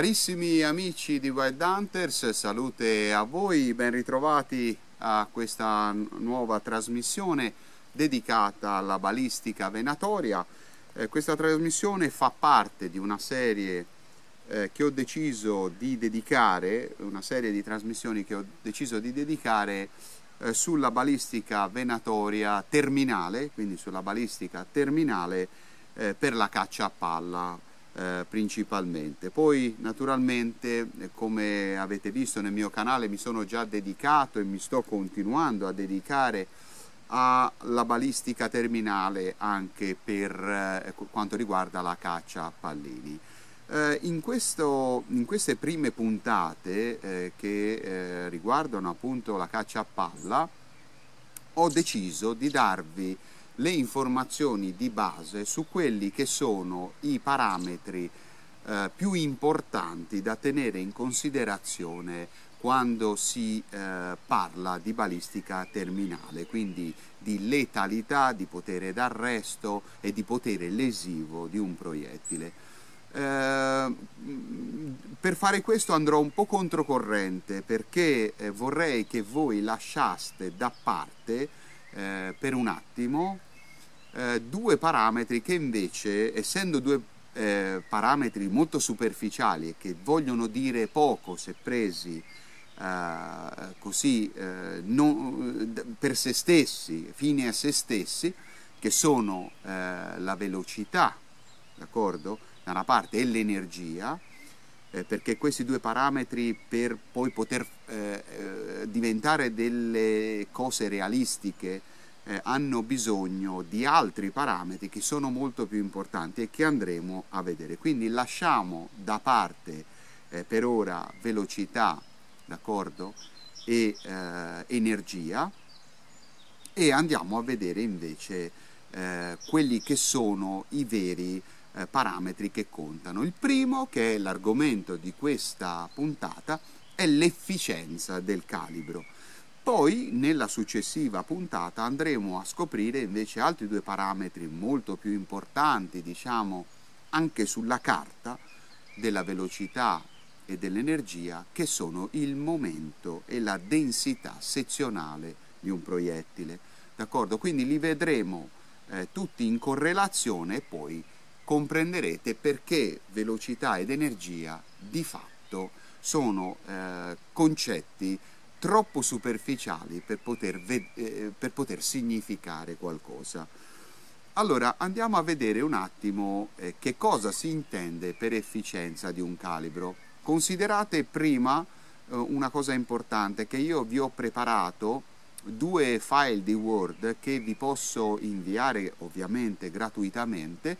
Carissimi amici di Wild Hunters, salute a voi, ben ritrovati a questa nuova trasmissione dedicata alla balistica venatoria. Eh, questa trasmissione fa parte di una serie eh, che ho deciso di dedicare, una serie di trasmissioni che ho deciso di dedicare eh, sulla balistica venatoria terminale, quindi sulla balistica terminale eh, per la caccia a palla eh, principalmente. Poi naturalmente eh, come avete visto nel mio canale mi sono già dedicato e mi sto continuando a dedicare alla balistica terminale anche per eh, quanto riguarda la caccia a pallini. Eh, in, questo, in, queste prime puntate eh, che riguardano appunto la caccia a palla ho deciso di darvi le informazioni di base su quelli che sono i parametri eh, più importanti da tenere in considerazione quando si eh, parla di balistica terminale, quindi di letalità, di potere d'arresto e di potere lesivo di un proiettile. Eh, per fare questo andrò un po' controcorrente perché eh, vorrei che voi lasciaste da parte eh, per un attimo eh, due parametri che invece, essendo due eh, parametri molto superficiali e che vogliono dire poco se presi eh, così eh, non, per se stessi, fine a se stessi, che sono eh, la velocità, d'accordo? Da una parte e l'energia, eh, perché questi due parametri per poi poter eh, eh, diventare delle cose realistiche eh, hanno bisogno di altri parametri che sono molto più importanti e che andremo a vedere. Quindi lasciamo da parte eh, per ora velocità, d'accordo, e eh, energia e andiamo a vedere invece eh, quelli che sono i veri eh, parametri che contano. Il primo, che è l'argomento di questa puntata, è l'efficienza del calibro. Poi nella successiva puntata andremo a scoprire invece altri due parametri molto più importanti, diciamo anche sulla carta, della velocità e dell'energia, che sono il momento e la densità sezionale di un proiettile. D'accordo? Quindi li vedremo eh, tutti in correlazione e poi comprenderete perché velocità ed energia di fatto sono eh, concetti troppo superficiali per poter, eh, per poter significare qualcosa. Allora andiamo a vedere un attimo eh, che cosa si intende per efficienza di un calibro. Considerate prima eh, una cosa importante che io vi ho preparato due file di Word che vi posso inviare ovviamente gratuitamente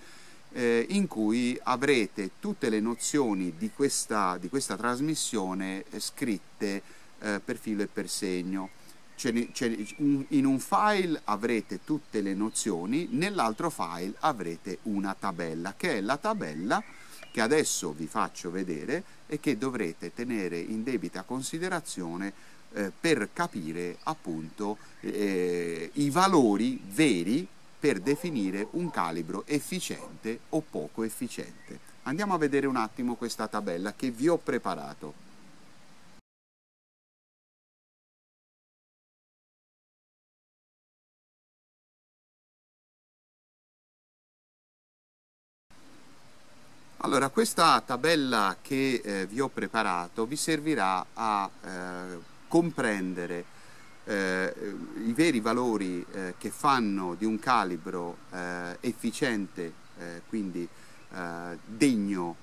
eh, in cui avrete tutte le nozioni di questa, di questa trasmissione scritte eh, per filo e per segno. in un file avrete tutte le nozioni, nell'altro file avrete una tabella, che è la tabella che adesso vi faccio vedere e che dovrete tenere in debita considerazione eh, per capire appunto eh, i valori veri per definire un calibro efficiente o poco efficiente. Andiamo a vedere un attimo questa tabella che vi ho preparato. Allora, questa tabella che eh, vi ho preparato vi servirà a eh, comprendere eh, i veri valori eh, che fanno di un calibro eh, efficiente, eh, quindi degno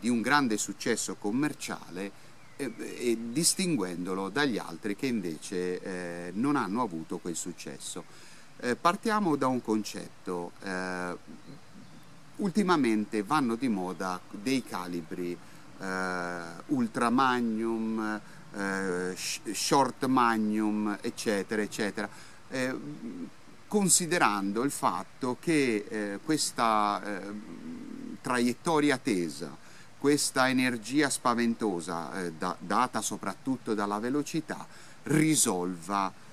di un grande successo commerciale e distinguendolo dagli altri che invece non hanno avuto quel successo. partiamo da un concetto ultimamente vanno di moda dei calibri eh, ultra magnum, eh, short magnum, eccetera, eccetera, eh, considerando il fatto che eh, questa eh, traiettoria tesa, questa energia spaventosa eh, da, data soprattutto dalla velocità, risolva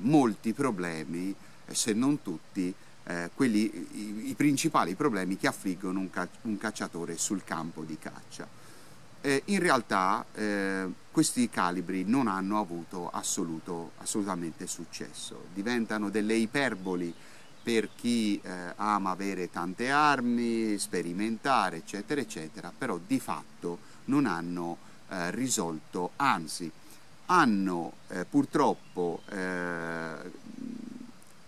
molti problemi, se non tutti, eh, quelli, i, i, principali problemi che affliggono un, ca un, cacciatore sul campo di caccia. eh, in realtà eh, questi calibri non hanno avuto assoluto, assolutamente successo, diventano delle iperboli per chi eh, ama avere tante armi, sperimentare, eccetera, eccetera, però di fatto non hanno eh, risolto, anzi hanno eh, purtroppo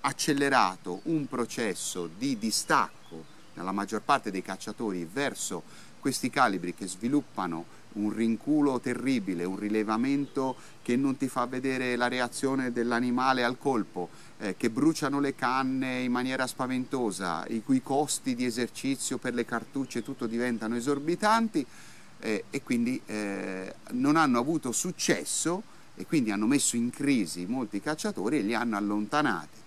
accelerato un processo di distacco nella maggior parte dei cacciatori verso questi calibri che sviluppano un rinculo terribile, un rilevamento che non ti fa vedere la reazione dell'animale al colpo, eh, che bruciano le canne in maniera spaventosa, i cui costi di esercizio per le cartucce tutto diventano esorbitanti eh, e quindi eh, non hanno avuto successo e quindi hanno messo in crisi molti cacciatori e li hanno allontanati.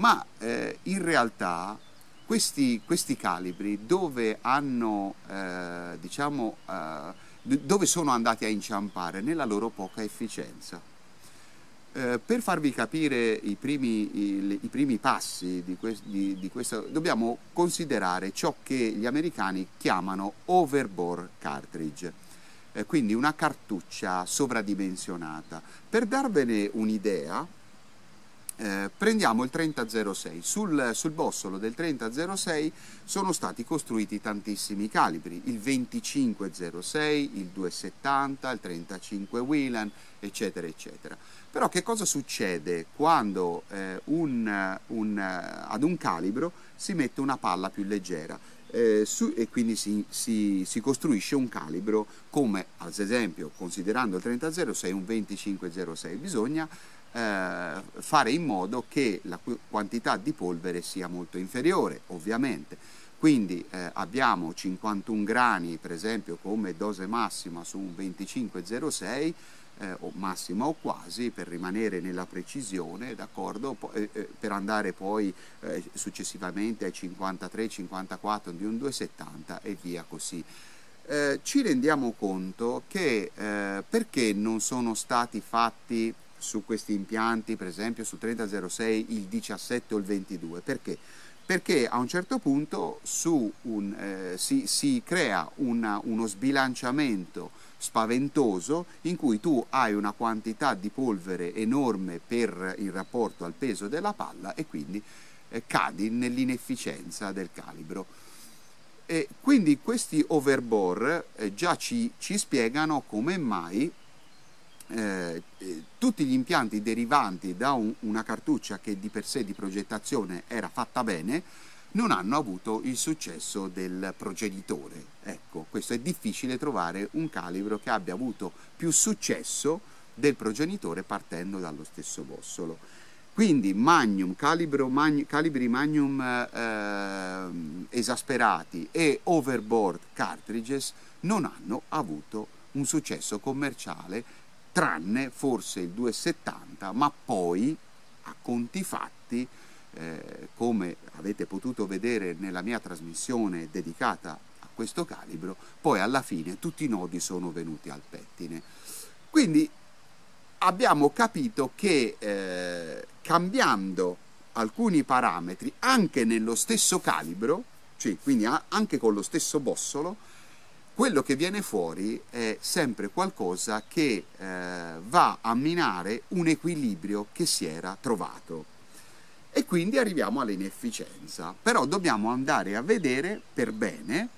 Ma eh, in realtà questi, questi calibri dove hanno, eh, diciamo, eh, dove sono andati a inciampare? Nella loro poca efficienza. Eh, per farvi capire i primi, i, i primi passi di, que, di, di, questo, dobbiamo considerare ciò che gli americani chiamano overbore cartridge, eh, quindi una cartuccia sovradimensionata. Per darvene un'idea, eh, prendiamo il 3006, sul, sul, bossolo del 3006 sono stati costruiti tantissimi calibri, il 2506, il 270, il 35 Whelan, eccetera, eccetera. Però che cosa succede quando eh, un, un, ad un calibro si mette una palla più leggera? Eh, su, e quindi si, si, si, costruisce un calibro come ad esempio considerando il 3006 un 2506 bisogna eh, fare in modo che la quantità di polvere sia molto inferiore, ovviamente. Quindi eh, abbiamo 51 grani, per esempio, come dose massima su un 2506, eh, o massima o quasi, per rimanere nella precisione, eh, eh, per andare poi eh, successivamente ai 53-54 di un 270 e via così. Ci rendiamo conto che perché non sono stati fatti su questi impianti, per esempio sul 3006 il 17 o il 22. Perché? Perché a un certo punto un, eh, si, si, crea una, uno sbilanciamento spaventoso in cui tu hai una quantità di polvere enorme per il rapporto al peso della palla e quindi eh, cadi nell'inefficienza del calibro. E quindi questi overbore eh, già ci, ci spiegano come mai eh, eh, tutti gli impianti derivanti da un, una cartuccia che di per sé di progettazione era fatta bene non hanno avuto il successo del progenitore. Ecco, questo è difficile trovare un calibro che abbia avuto più successo del progenitore partendo dallo stesso bossolo. Quindi Magnum, mag, calibri Magnum eh, esasperati e overboard cartridges non hanno avuto un successo commerciale tranne forse il 2,70, ma poi a conti fatti, eh, come avete potuto vedere nella mia trasmissione dedicata a questo calibro, poi alla fine tutti i nodi sono venuti al pettine. Quindi abbiamo capito che eh, cambiando alcuni parametri anche nello stesso calibro, cioè quindi anche con lo stesso bossolo, quello che viene fuori è sempre qualcosa che eh, va a minare un equilibrio che si era trovato. E quindi arriviamo all'inefficienza. Però dobbiamo andare a vedere per bene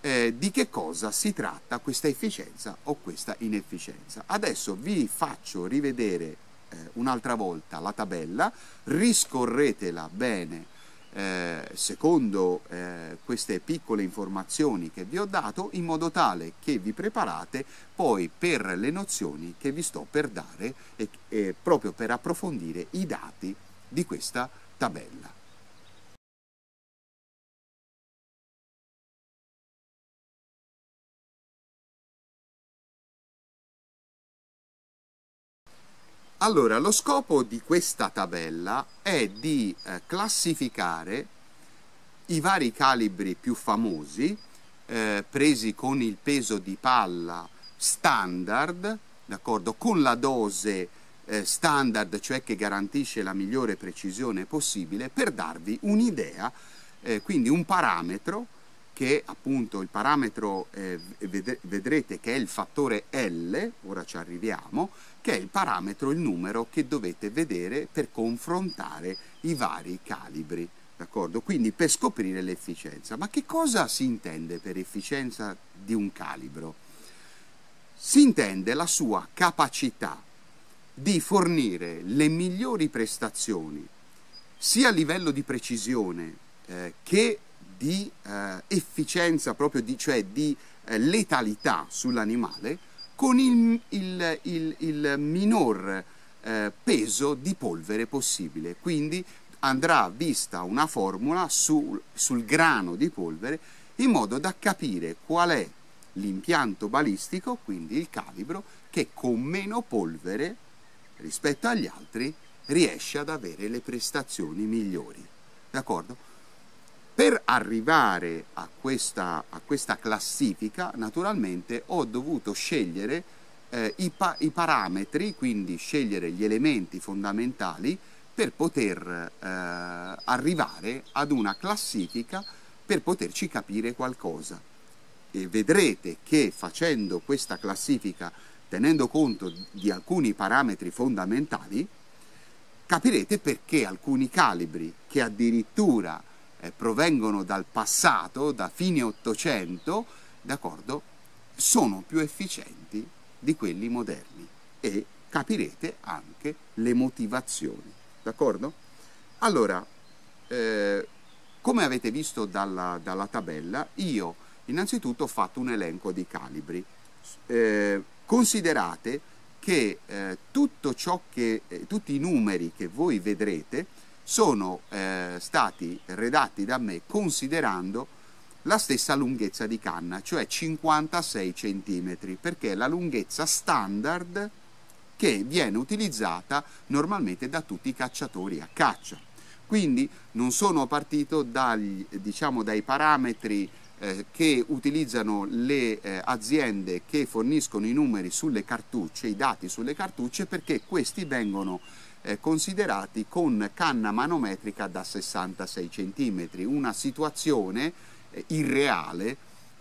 eh, di che cosa si tratta questa efficienza o questa inefficienza. Adesso vi faccio rivedere eh, un'altra volta la tabella, riscorretela bene eh, secondo eh, queste piccole informazioni che vi ho dato in modo tale che vi preparate poi per le nozioni che vi sto per dare e, e proprio per approfondire i dati di questa tabella. Allora, lo scopo di questa tabella è di eh, classificare i vari calibri più famosi, eh, presi con il peso di palla standard, d'accordo, con la dose eh, standard, cioè che garantisce la migliore precisione possibile, per darvi un'idea, eh, quindi un parametro che appunto il parametro eh, vedrete che è il fattore L, ora ci arriviamo, che è il parametro, il numero che dovete vedere per confrontare i vari calibri. D'accordo? Quindi per scoprire l'efficienza. Ma che cosa si intende per efficienza di un calibro? Si intende la sua capacità di fornire le migliori prestazioni sia a livello di precisione eh, che di eh, efficienza, proprio di, cioè di eh, letalità sull'animale, con il, il, il, il minor eh, peso di polvere possibile. Quindi andrà vista una formula sul, sul grano di polvere in modo da capire qual è l'impianto balistico, quindi il calibro, che con meno polvere rispetto agli altri riesce ad avere le prestazioni migliori. D'accordo? Per arrivare a questa, a questa, classifica, naturalmente, ho dovuto scegliere eh, i, pa i, parametri, quindi scegliere gli elementi fondamentali per poter eh, arrivare ad una classifica per poterci capire qualcosa. E vedrete che facendo questa classifica, tenendo conto di alcuni parametri fondamentali, capirete perché alcuni calibri che addirittura eh, provengono dal passato, da fine 800, d'accordo, sono più efficienti di quelli moderni e capirete anche le motivazioni, d'accordo? Allora, eh, come avete visto dalla, dalla, tabella, io innanzitutto ho fatto un elenco di calibri. Eh, considerate che eh, tutto ciò che, eh, tutti i numeri che voi vedrete sono eh, stati redatti da me considerando la stessa lunghezza di canna, cioè 56 cm, perché è la lunghezza standard che viene utilizzata normalmente da tutti i cacciatori a caccia. Quindi non sono partito dagli, diciamo, dai parametri eh, che utilizzano le eh, aziende che forniscono i numeri sulle cartucce, i dati sulle cartucce, perché questi vengono eh, considerati con canna manometrica da 66 cm, una situazione eh, irreale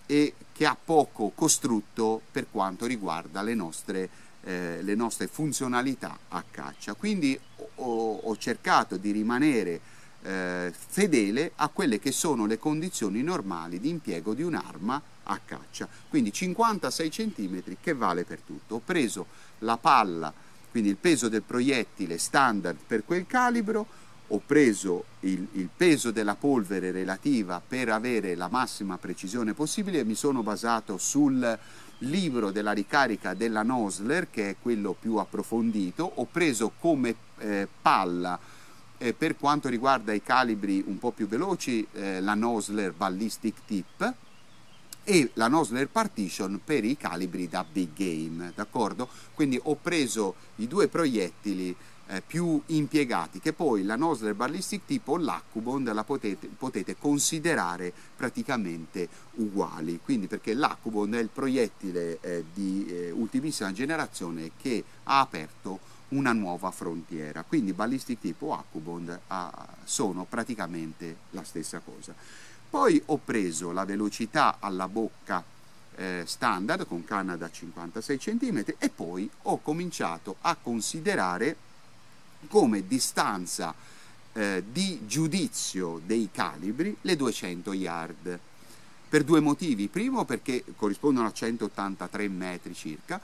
e che ha poco costrutto per quanto riguarda le nostre, eh, le nostre funzionalità a caccia. Quindi ho, ho cercato di rimanere eh, fedele a quelle che sono le condizioni normali di impiego di un'arma a caccia. Quindi 56 cm che vale per tutto. Ho preso la palla quindi il peso del proiettile standard per quel calibro, ho preso il, il, peso della polvere relativa per avere la massima precisione possibile e mi sono basato sul libro della ricarica della Nosler, che è quello più approfondito, ho preso come eh, palla eh, per quanto riguarda i calibri un po' più veloci eh, la Nosler Ballistic Tip, e la Nosler Partition per i calibri da big game, d'accordo? Quindi ho preso i due proiettili eh, più impiegati, che poi la Nosler Ballistic tipo l'Accubond la potete, potete, considerare praticamente uguali, quindi perché l'Accubond è il proiettile eh, di eh, ultimissima generazione che ha aperto una nuova frontiera, quindi Ballistic tipo o Accubond ah, sono praticamente la stessa cosa. Poi ho preso la velocità alla bocca eh, standard con canna da 56 cm e poi ho cominciato a considerare come distanza eh, di giudizio dei calibri le 200 yard per due motivi. Primo perché corrispondono a 183 metri circa,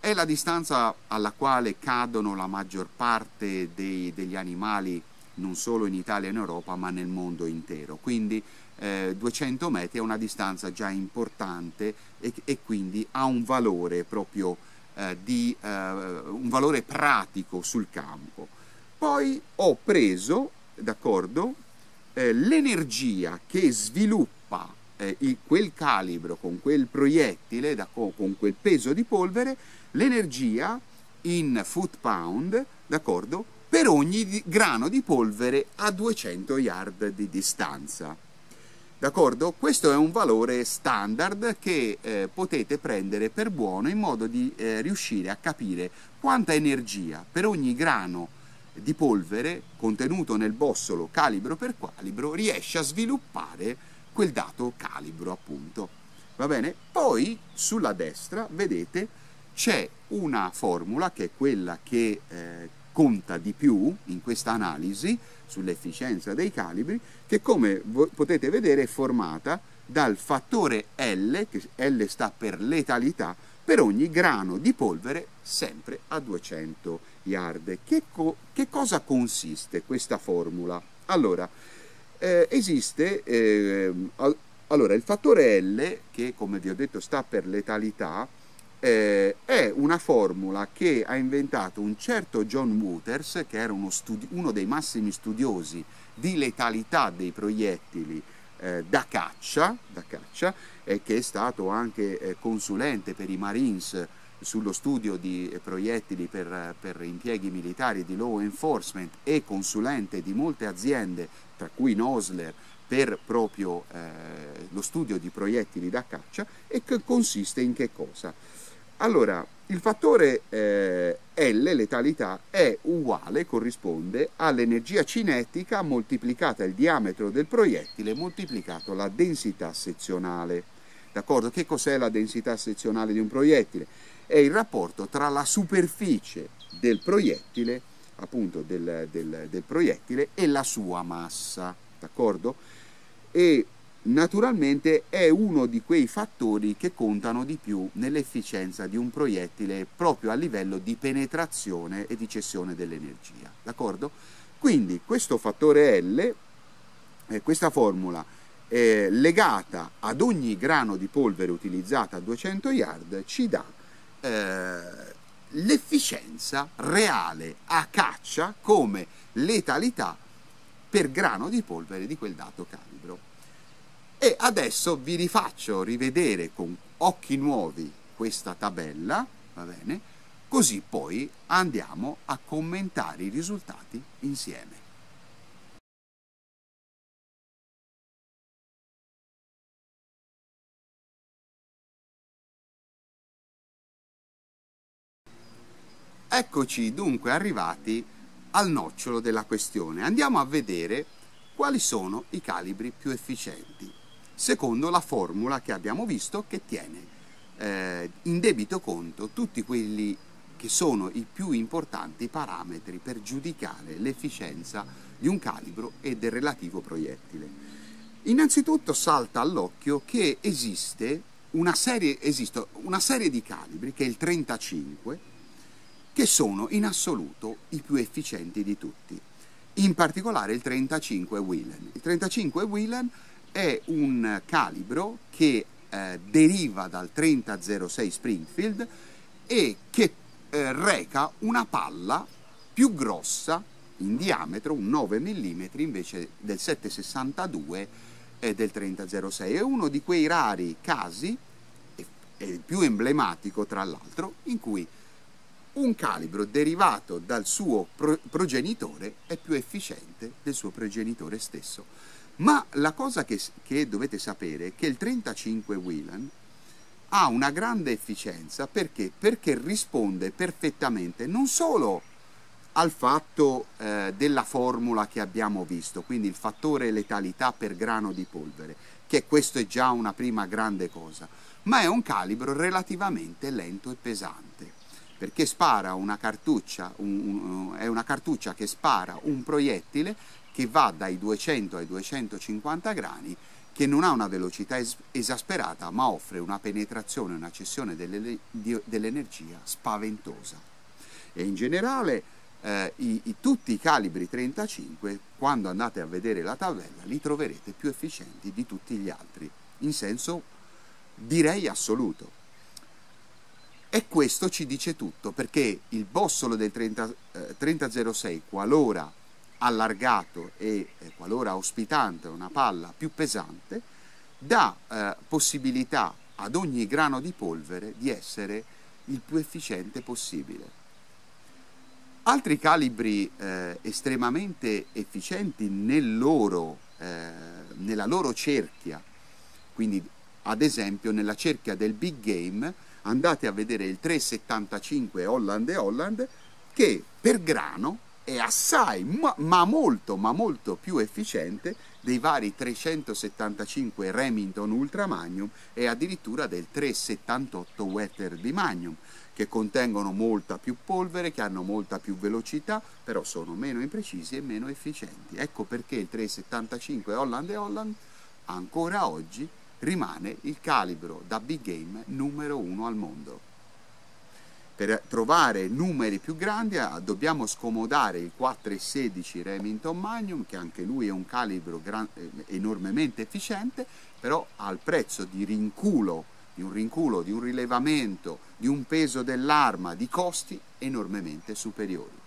è la distanza alla quale cadono la maggior parte dei, degli animali non solo in Italia e in Europa ma nel mondo intero. Quindi eh, 200 metri è una distanza già importante e, e quindi ha un valore proprio eh, di eh, un valore pratico sul campo. Poi ho preso, d'accordo, eh, l'energia che sviluppa eh, il, quel calibro con quel proiettile, da, con quel peso di polvere, l'energia in foot pound, d'accordo, per ogni grano di polvere a 200 yard di distanza. D'accordo? Questo è un valore standard che eh, potete prendere per buono in modo di eh, riuscire a capire quanta energia per ogni grano di polvere contenuto nel bossolo calibro per calibro riesce a sviluppare quel dato calibro appunto. Va bene? Poi sulla destra vedete c'è una formula che è quella che eh, conta di più in questa analisi sull'efficienza dei calibri, che come potete vedere è formata dal fattore L, che L sta per letalità, per ogni grano di polvere sempre a 200 yard. Che, co che cosa consiste questa formula? Allora, eh, esiste eh, allora, il fattore L, che come vi ho detto sta per letalità, eh, è una formula che ha inventato un certo John Wooters, che era uno, uno dei massimi studiosi di letalità dei proiettili eh, da caccia, da caccia e che è stato anche eh, consulente per i Marines sullo studio di proiettili per, per, impieghi militari di law enforcement e consulente di molte aziende, tra cui Nosler, per proprio eh, lo studio di proiettili da caccia e che consiste in che cosa? Allora, il fattore eh, L, letalità, è uguale, corrisponde all'energia cinetica moltiplicata il diametro del proiettile moltiplicato la densità sezionale. D'accordo? Che cos'è la densità sezionale di un proiettile? È il rapporto tra la superficie del proiettile, appunto del, del, del proiettile, e la sua massa. D'accordo? E naturalmente è uno di quei fattori che contano di più nell'efficienza di un proiettile proprio a livello di penetrazione e di cessione dell'energia. D'accordo? Quindi questo fattore L, eh, questa formula eh, legata ad ogni grano di polvere utilizzata a 200 yard ci dà eh, l'efficienza reale a caccia come letalità per grano di polvere di quel dato calibro. E adesso vi rifaccio rivedere con occhi nuovi questa tabella, va bene? Così poi andiamo a commentare i risultati insieme. Eccoci dunque arrivati al nocciolo della questione. Andiamo a vedere quali sono i calibri più efficienti secondo la formula che abbiamo visto che tiene eh, in debito conto tutti quelli che sono i più importanti parametri per giudicare l'efficienza di un calibro e del relativo proiettile. Innanzitutto salta all'occhio che esiste una, serie, esiste una serie di calibri, che è il 35, che sono in assoluto i più efficienti di tutti, in particolare il 35 Whelan. Il 35 Whelan è un calibro che eh, deriva dal 3006 Springfield e che eh, reca una palla più grossa in diametro, un 9 mm invece del 762 e del 3006. È uno di quei rari casi, è il più emblematico tra l'altro, in cui un calibro derivato dal suo pro progenitore è più efficiente del suo progenitore stesso. Ma la cosa che, che dovete sapere è che il 35 Whelan ha una grande efficienza perché? perché risponde perfettamente non solo al fatto eh, della formula che abbiamo visto, quindi il fattore letalità per grano di polvere, che questo è già una prima grande cosa, ma è un calibro relativamente lento e pesante, perché spara una cartuccia, un, un, è una cartuccia che spara un proiettile che va dai 200 ai 250 grani, che non ha una velocità es esasperata, ma offre una penetrazione e una cessione dell'energia spaventosa. E in generale eh, i, i, tutti i calibri 35, quando andate a vedere la tabella, li troverete più efficienti di tutti gli altri, in senso direi assoluto. E questo ci dice tutto, perché il bossolo del 30, eh, 3006, qualora allargato e eh, qualora ospitante una palla più pesante, dà eh, possibilità ad ogni grano di polvere di essere il più efficiente possibile. Altri calibri eh, estremamente efficienti nel loro, eh, nella loro cerchia, quindi ad esempio nella cerchia del big game, andate a vedere il 375 Holland e Holland che per grano è assai, ma, ma, molto, ma molto più efficiente dei vari 375 Remington Ultra Magnum e addirittura del 378 Wetter di Magnum, che contengono molta più polvere, che hanno molta più velocità, però sono meno imprecisi e meno efficienti. Ecco perché il 375 Holland Holland ancora oggi rimane il calibro da big game numero uno al mondo. Per trovare numeri più grandi ah, dobbiamo scomodare il 4,16 Remington Magnum, che anche lui è un calibro eh, enormemente efficiente, però al prezzo di rinculo, di un rinculo, di un rilevamento, di un peso dell'arma, di costi enormemente superiori.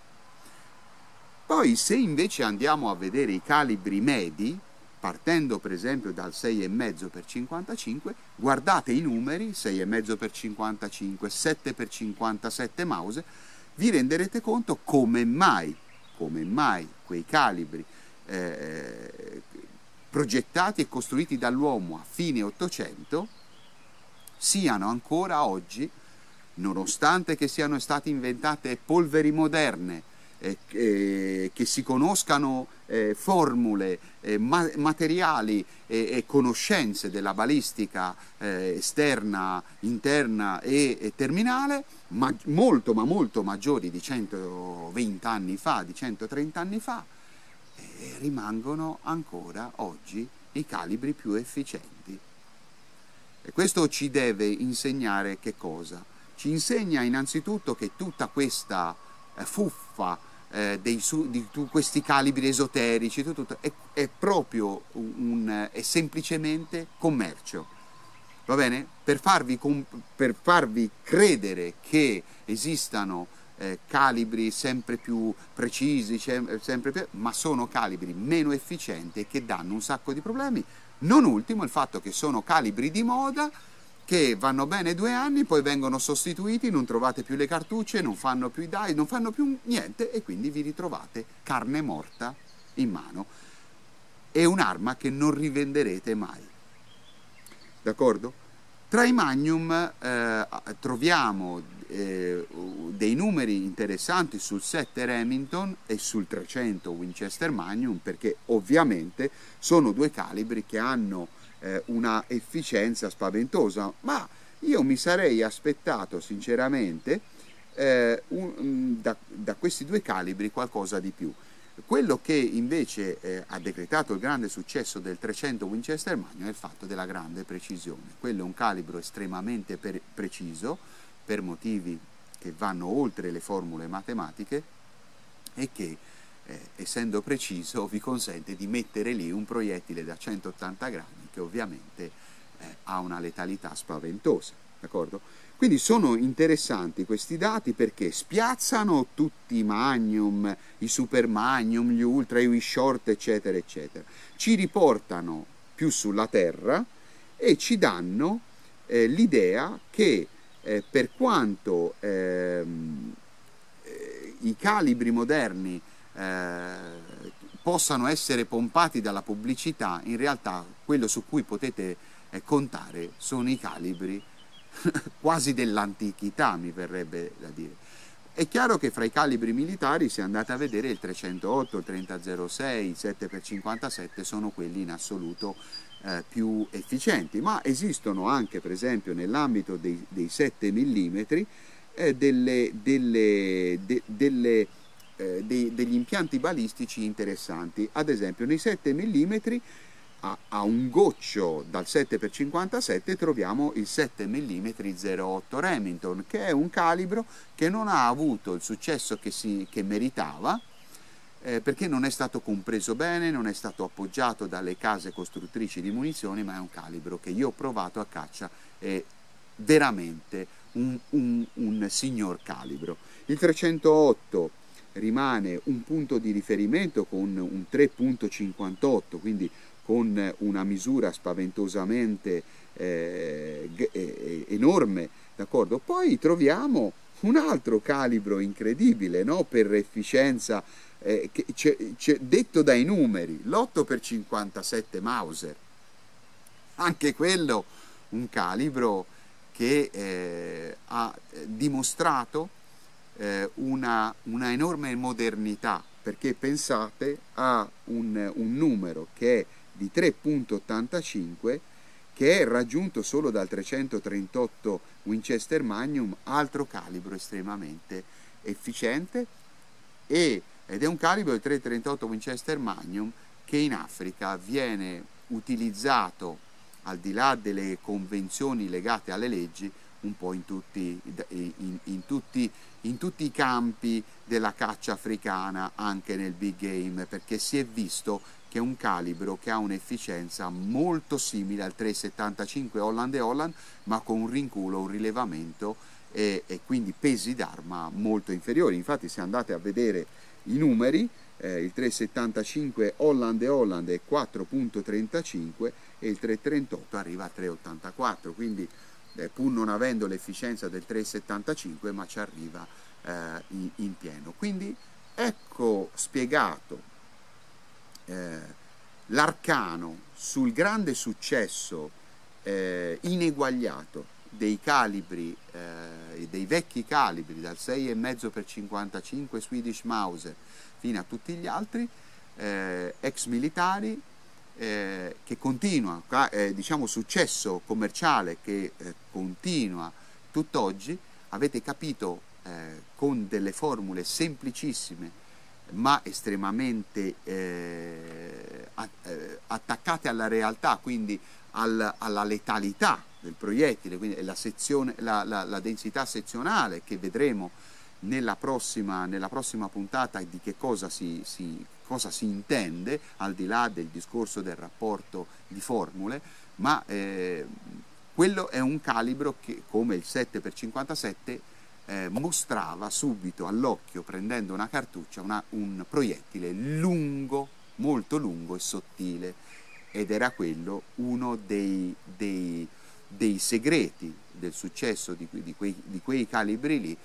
Poi se invece andiamo a vedere i calibri medi, partendo per esempio dal 6,5 x 55, guardate i numeri 6,5 x 55, 7 x 57 mouse, vi renderete conto come mai, come mai quei calibri eh, progettati e costruiti dall'uomo a fine 800 siano ancora oggi, nonostante che siano state inventate polveri moderne, eh, eh, che si conoscano eh, formule, eh, ma materiali e conoscenze della balistica eh, esterna, interna e, e terminale, ma molto ma molto maggiori di 120 anni fa, di 130 anni fa, rimangono ancora oggi i calibri più efficienti. E questo ci deve insegnare che cosa? Ci insegna innanzitutto che tutta questa fuffa eh, dei, su, di questi calibri esoterici, tutto, tutto, è, è, proprio un, un, è semplicemente commercio. Va bene? Per farvi, per farvi credere che esistano eh, calibri sempre più precisi, sempre più, ma sono calibri meno efficienti e che danno un sacco di problemi. Non ultimo il fatto che sono calibri di moda che vanno bene due anni, poi vengono sostituiti, non trovate più le cartucce, non fanno più i dai, non fanno più niente e quindi vi ritrovate carne morta in mano. È un'arma che non rivenderete mai. D'accordo? Tra i Magnum eh, troviamo eh, dei numeri interessanti sul 7 Remington e sul 300 Winchester Magnum perché ovviamente sono due calibri che hanno eh, una efficienza spaventosa, ma io mi sarei aspettato sinceramente eh, un, mm, da, da, questi due calibri qualcosa di più. Quello che invece eh, ha decretato il grande successo del 300 Winchester Magnum è il fatto della grande precisione. Quello è un calibro estremamente per, preciso per motivi che vanno oltre le formule matematiche e che eh, essendo preciso vi consente di mettere lì un proiettile da 180 grammi che ovviamente eh, ha una letalità spaventosa. D'accordo? Quindi sono interessanti questi dati perché spiazzano tutti i magnum, i super magnum, gli ultra, i short, eccetera, eccetera. Ci riportano più sulla terra e ci danno eh, l'idea che eh, per quanto ehm, eh, i calibri moderni eh, possano essere pompati dalla pubblicità, in realtà quello su cui potete eh, contare sono i calibri quasi dell'antichità, mi verrebbe da dire. È chiaro che fra i calibri militari, se andate a vedere il 308, il 3006, il 7x57 sono quelli in assoluto eh, più efficienti, ma esistono anche per esempio nell'ambito dei, dei 7 mm eh, delle, delle, de, delle eh, dei, degli impianti balistici interessanti. Ad esempio nei 7 mm a, a, un goccio dal 7x57 troviamo il 7 mm 08 Remington che è un calibro che non ha avuto il successo che, si, che meritava eh, perché non è stato compreso bene, non è stato appoggiato dalle case costruttrici di munizioni ma è un calibro che io ho provato a caccia è veramente un, un, un signor calibro. Il 308 rimane un punto di riferimento con un 3.58, quindi con una misura spaventosamente eh, eh, enorme, d'accordo? Poi troviamo un altro calibro incredibile no? per efficienza, eh, c'è, c'è, detto dai numeri, l'8x57 Mauser, anche quello un calibro che eh, ha dimostrato eh, una, una, enorme modernità perché pensate a un, un numero che è di 3.85 che è raggiunto solo dal 338 Winchester Magnum, altro calibro estremamente efficiente e, ed è un calibro del 338 Winchester Magnum che in Africa viene utilizzato al di là delle convenzioni legate alle leggi un po' in tutti, in, in, tutti, in tutti, i campi della caccia africana, anche nel big game, perché si è visto che è un calibro che ha un'efficienza molto simile al 375 Holland e Holland, ma con un rinculo, un rilevamento e, e quindi pesi d'arma molto inferiori. Infatti se andate a vedere i numeri, eh, il 375 Holland e Holland è 4.35 e il 338 arriva a 3.84, quindi eh, pur non avendo l'efficienza del 3,75 ma ci arriva eh, in, in, pieno. Quindi ecco spiegato eh, l'arcano sul grande successo eh, ineguagliato dei calibri, eh, dei vecchi calibri dal 6,5 x 55 Swedish Mauser fino a tutti gli altri eh, ex militari eh, che continua, eh, diciamo successo commerciale che eh, continua tutt'oggi, avete capito eh, con delle formule semplicissime ma estremamente eh, attaccate alla realtà, quindi al, alla letalità del proiettile, quindi la, sezione, la, la, la densità sezionale che vedremo nella prossima, nella prossima puntata di che cosa si, si, cosa si, intende, al di là del discorso del rapporto di formule, ma eh, quello è un calibro che, come il 7x57, eh, mostrava subito all'occhio, prendendo una cartuccia, una, un proiettile lungo, molto lungo e sottile, ed era quello uno dei, dei, dei segreti del successo di, di, quei, di quei calibri lì,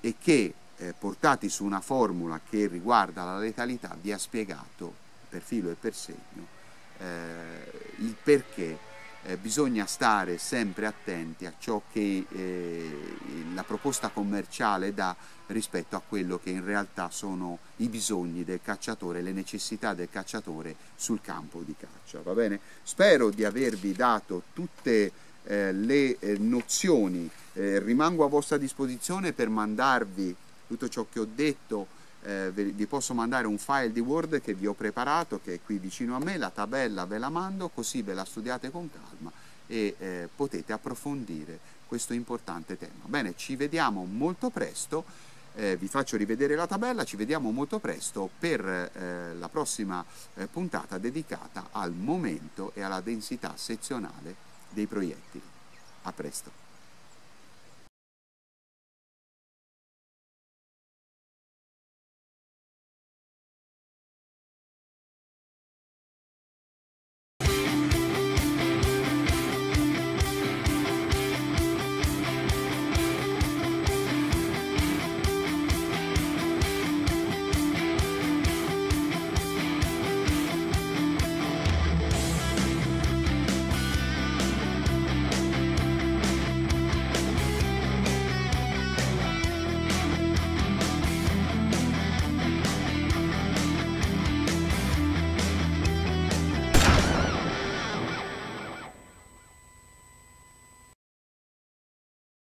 e che eh, portati su una formula che riguarda la letalità vi ha spiegato per filo e per segno eh, il perché eh, bisogna stare sempre attenti a ciò che eh, la proposta commerciale dà rispetto a quello che in realtà sono i bisogni del cacciatore, le necessità del cacciatore sul campo di caccia. Va bene? Spero di avervi dato tutte eh, le eh, nozioni eh, rimango a vostra disposizione per mandarvi tutto ciò che ho detto, eh, vi posso mandare un file di Word che vi ho preparato, che è qui vicino a me, la tabella ve la mando, così ve la studiate con calma e eh, potete approfondire questo importante tema. Bene, ci vediamo molto presto, eh, vi faccio rivedere la tabella, ci vediamo molto presto per eh, la prossima eh, puntata dedicata al momento e alla densità sezionale dei proiettili. A presto.